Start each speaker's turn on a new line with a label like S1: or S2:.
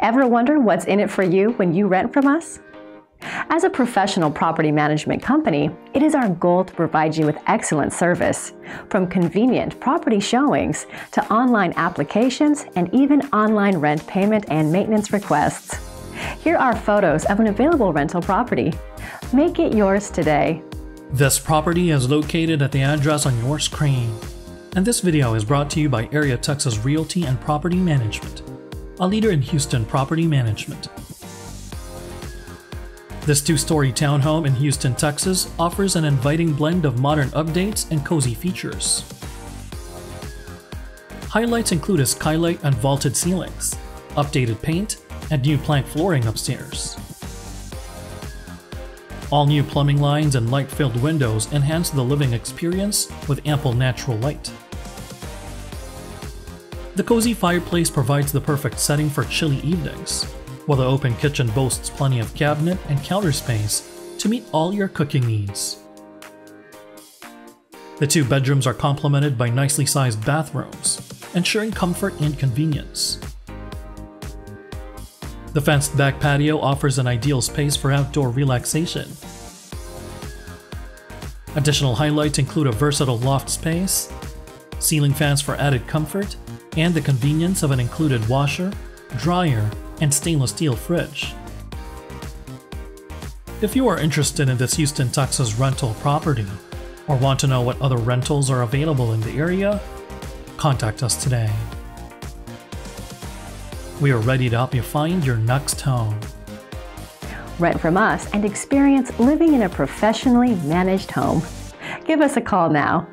S1: Ever wonder what's in it for you when you rent from us? As a professional property management company, it is our goal to provide you with excellent service, from convenient property showings to online applications and even online rent payment and maintenance requests. Here are photos of an available rental property. Make it yours today.
S2: This property is located at the address on your screen. And this video is brought to you by Area Texas Realty and Property Management, a leader in Houston property management. This two-story townhome in Houston, Texas offers an inviting blend of modern updates and cozy features. Highlights include a skylight and vaulted ceilings, updated paint, and new plank flooring upstairs. All new plumbing lines and light-filled windows enhance the living experience with ample natural light. The cozy fireplace provides the perfect setting for chilly evenings, while the open kitchen boasts plenty of cabinet and counter space to meet all your cooking needs. The two bedrooms are complemented by nicely sized bathrooms, ensuring comfort and convenience. The fenced back patio offers an ideal space for outdoor relaxation. Additional highlights include a versatile loft space, ceiling fans for added comfort, and the convenience of an included washer, dryer, and stainless steel fridge. If you are interested in this Houston, Texas rental property, or want to know what other rentals are available in the area, contact us today. We are ready to help you find your next home.
S1: Rent from us and experience living in a professionally managed home. Give us a call now